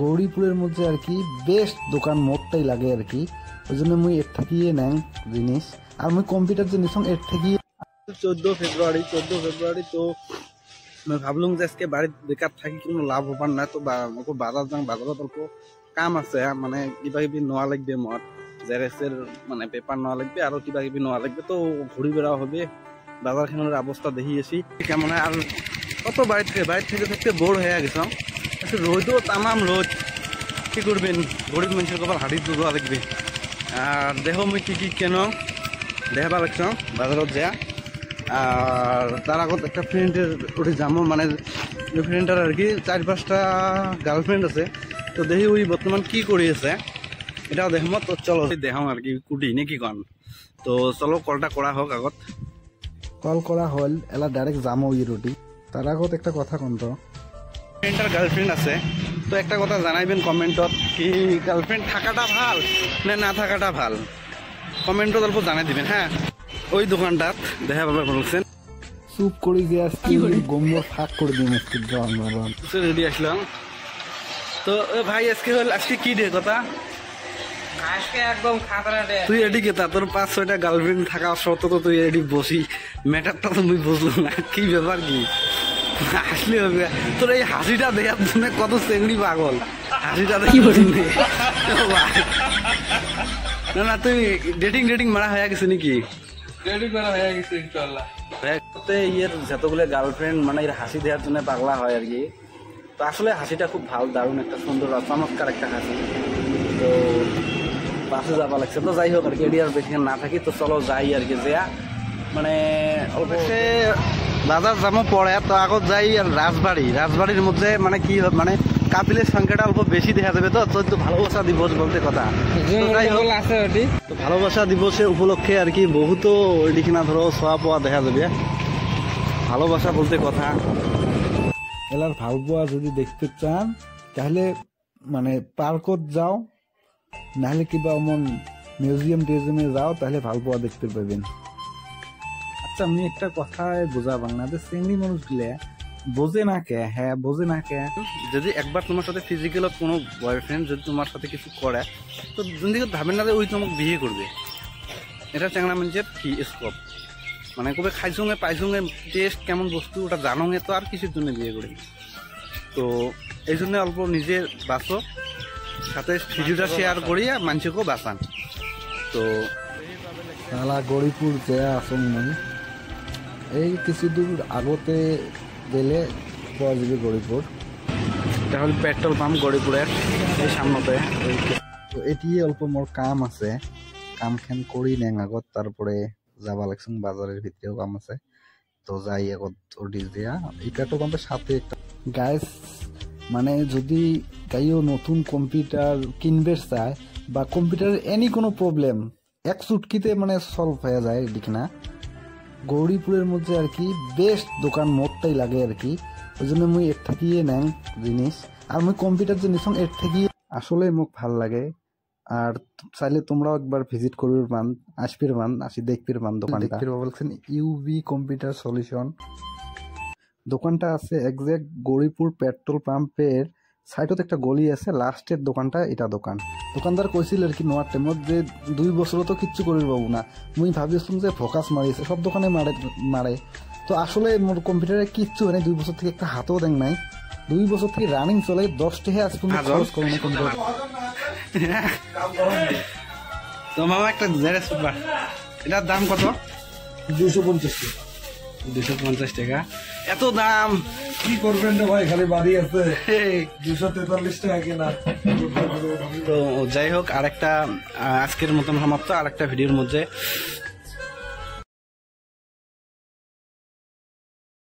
গৌরীপুরের মধ্যে আর কি বেস্ট দোকান মোটটাই লাগে আর কি। ওই জন্য মুই এর থাকিয়ে নেন জিনিস। আর মুই কম্পিউটার যে নিছং, এর থাকিয়ে চোদ্দ ফেব্রুয়ারি চোদ্দ ফেব্রুয়ারি তো ভাবলাম যে আজকে বাড়িত বেকার থাকি কোনো লাভ হবার নাই, তো বাজার যাওঁ বাজাৰত অল্প কাম আছে মানে কিবা কিবি নোৱা লাগবে মোৰ। জেৰেক্সের মানে পেপার নেওয়া লাগবে আরও কিবা কিবি নেওয়া লাগবে, তো ঘুরি বেড়াও হবে। বাজারখানের অবস্থা দেখি আসি কেমন আর কত বাড়ি থেকে? বাড়ি থেকে থাকতে বোর হয়ে একটু রোদও তামাম রোদ। কি করবেন? গরিব মানুষের কপাল হাড়ি দেওয়া লাগবে আর দেহ মুই কি কি কেন দেহবা লাগছ বাজারত যা। আর তার আগত একটা ফ্রেন্ডের ওটি যাব মানে ফ্রেন্ডটার আর কি চার পাঁচটা গার্লফ্রেন্ড আছে। তো দেখি ওই বর্তমান কি কৰি আছে। এটাও দেখম তো চলো। দেখাম আর কি কুটি নে কি কন? তো চলো, কলটা করা হোক আগত। কল করা হল, এলা ডাইরেক্ট যাম ওই রুটি তার আগত একটা কথা কন তো ফ্রেন্ডটার গার্লফ্রেন্ড আছে তো একটা কথা জানাইবেন কমেন্টত কি গার্লফ্রেন্ড থাকাটা ভালো না না থাকাটা ভালো? কমেন্টত অল্প জানাই দিবেন হ্যাঁ? ওই দোকানটাত দেখা পাবে বলছেন চুপ করে যে আজকে গম্বর ফাঁক করে দিন আজকে রেডি আসলাম। তো এ ভাই আজকে হল আজকে কি ডে কথা? আজকে একদম খাতরা ডে তুই এডি কেতা তোর পাঁচ ছয়টা গার্লফ্রেন্ড থাকা সত্ত্বেও তুই এডি বসি। ম্যাটারটা তো মুই বুঝলাম না কি ব্যাপার কি? আসলে হবে। তোর এই হাসিটা দেখার জন্য কত চেংড়ি পাগল। হাসিটা দেখি না না তুই ডেটিং ডেটিং মারা হয়ে গেছে নাকি? রেডি করা হয়ে গেছে ইনশাআল্লাহ। ইয়ের যতগুলো গার্লফ্রেন্ড মানে এর হাসি দেওয়ার জন্য পাগলা হয় আর কি। তো আসলে হাসিটা খুব ভালো দারুণ একটা সুন্দর চমৎকার একটা হাসি। তো পাশে যাবা লাগছে। তো যাই হোক আর কি এডি আর বেশি না থাকি তো চলো যাই আর কি যা মানে অল্প বাজার যাব পড়ে তো আগত যাই আর রাজবাড়ি। রাজবাড়ির মধ্যে মানে কি হয়, মানে কাপিলের সংখ্যাটা অল্প বেশি দেখা যাবে তো তো ভালোবাসা দিবস বলতে কথা। তো আছে তো ভালোবাসা দিবসে উপলক্ষে আর কি বহুতো এদিকে ধরো ছোঁয়া পোয়া দেখা যাবে। ভালোবাসা বলতে কথা। এলার ভালো পোয়া যদি দেখতে চান তাহলে মানে পার্কত যাও নাহলে কিবা অমন মিউজিয়াম টিউজিয়ামে যাও তাহলে ভালো পোয়া দেখতে পাবেন। আমি একটা কথায় বোঝা বাংলাদেশ চিংড়ি মানুষগুলো বোঝে না কে? হ্যাঁ বোঝে না কে? যদি একবার তোমার সাথে ফিজিক্যাল কোনো বয়ফ্রেন্ড যদি তোমার সাথে কিছু করে তো জিন্দিগি ভাবেন না যে ওই তোমাকে বিয়ে করবে। এটা চ্যাংড়া মানুষের কি স্কোপ মানে কবে খাইছুঙে পাইছুঙে টেস্ট কেমন বস্তু ওটা জানোঙে তো আর কিছুর জন্য বিয়ে করি? তো এই জন্য অল্প নিজে বাঁচো সাথে ভিডিওটা শেয়ার করি আর মানুষকেও বাঁচান। তো নালা গরিপুর যে আসুন মানে। এই কিছু দূর আগতে গেলে পাওয়া যাবে গরিপুর এটা হল পেট্রোল পাম্প গরিপুরের এই সামনতে। তো এটি অল্প মোর কাম আছে। কাম খান করি নেন আগত তারপরে যাবা লাগছুন বাজারের ভিতরেও কাম আছে। তো যাই আগত ওটি দিয়া। এই পেট্রোল পাম্পের সাথে একটা গাইস মানে যদি কাইও নতুন কম্পিউটার কিনবে চায় বা কম্পিউটারের এনি কোনো প্রবলেম এক চুটকিতে মানে সলভ হয়ে যায় এদিকে না। গৌরীপুরের মধ্যে আর কি বেস্ট দোকান মোটটাই লাগে আর কি। ওই জন্য মুই এর থাকিয়ে নেন জিনিস। আর মুই কম্পিউটার যে নিছং এর থেকে আসলে মোক ভালো লাগে। আর চাইলে তোমরাও একবার ভিজিট করবে পান আসবে পান আসি দেখবির পান দোকান দেখতে বলছেন ইউবি কম্পিউটার সলিউশন দোকানটা আছে একজ্যাক্ট গৌরীপুর পেট্রোল পাম্পের সাইডত একটা গলি আছে লাস্টের দোকানটা এটা দোকান। দোকানদার কৈছিল আর কি নোয়ার টাইমত যে দুই বছরও তো কিচ্ছু করির পাবো না। মুই ভাবিছিলাম যে ফোকাস মারিছে সব দোকানে মারে মারে। তো আসলে মোর কম্পিউটারে কিচ্ছু হয় নাই দুই বছর থেকে একটা হাতও দেন নাই। দুই বছর থেকে রানিং চলে দশ টাকা আজ পর্যন্ত খরচ করে না কম্পিউটার তো মামা একটা জেরেক্স এটার দাম কত? দুশো পঞ্চাশ দুশো পঞ্চাশ টাকা। এত দাম। কি করবেন রে ভাই খালি বাড়ি আছে। দুশো তেতাল্লিশ টাকা কেনা। তো যাই হোক আরেকটা আজকের মতন সমাপ্ত। আরেকটা ভিডিওর মধ্যে